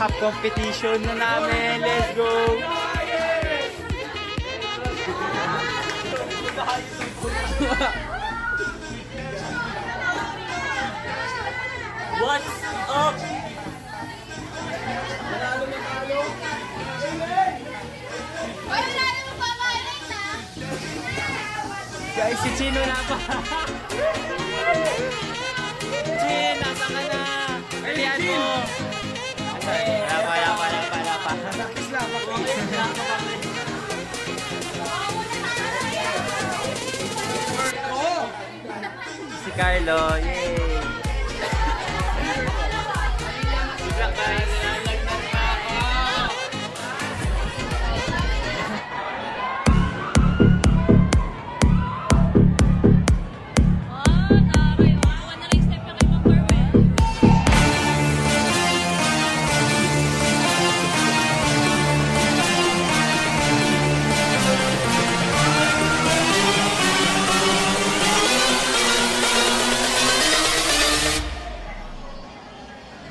Graduation na namin. Let's go! What's up? Guys, si Chino na pa. Si Carlo,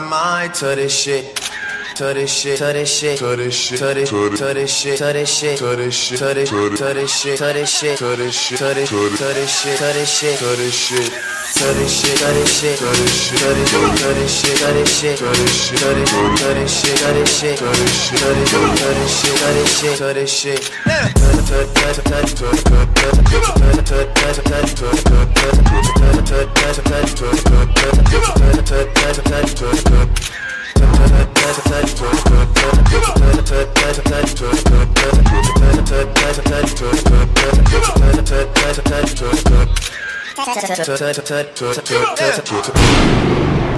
My mind to this shit. To this shit, to this shit, to this shit, to this, shit, to this shit, to this shit, to this shit, to this, shit, to this shit, to this shit, to this shit, to this, shit, to this shit, to this shit, to this shit. To this shit, to this shit, to this shit, to this, shit, to this shit, to this shit, to this shit, to this, shit, to this shit, to this shit, to this shit, to this, shit, to this shit, to this shit, to this shit. This Get up there.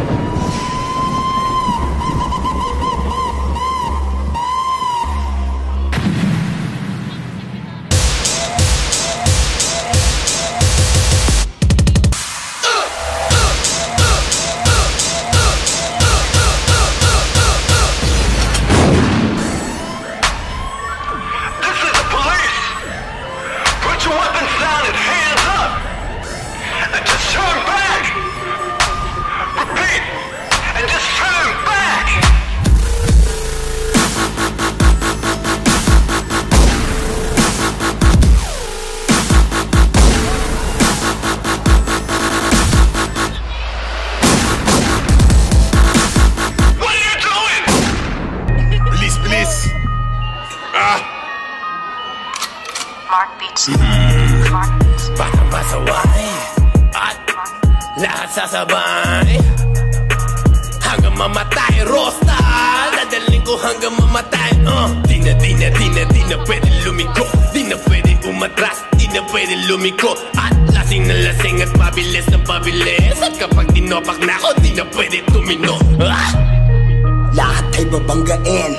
Beats. Baka masaway At lahat sasabay Hanggang mamatay Rosta Dadaling ko hanggang mamatay uh. Di na, di na, di na, di na pwede lumiko Di na pwede umatras Di na pwede lumiko At lasing na lasing at pabilis na pabilis At kapag dinopak na ako Di na pwede tumino ah! Lahat ay babanggain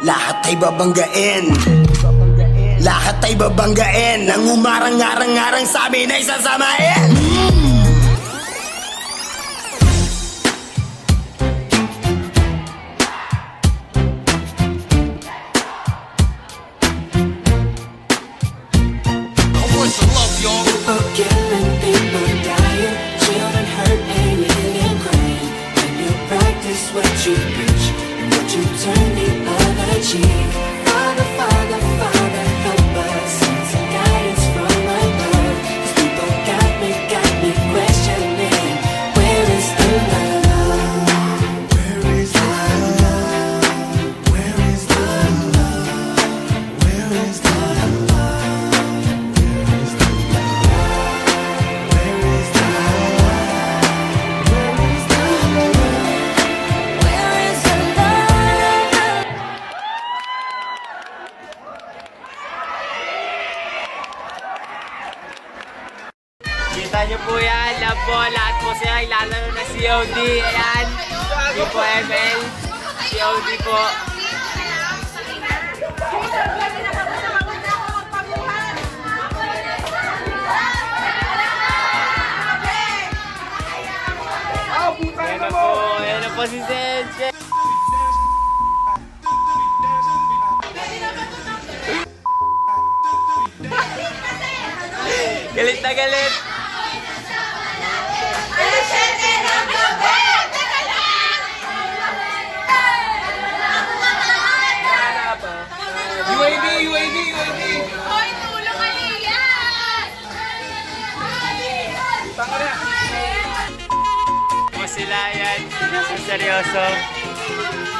Lahat ay babanggain Lahat ay babanggain. Ang umarang-arang-arang sa amin ay sasamain People Kita niyo po yan, love po, lahat po sila, lalo na si OD. Ayan. Si po ML. Si OD po. Ayan na po. Ayan na po si Sensei. Galit na galit. Mo sila yan. Seryoso.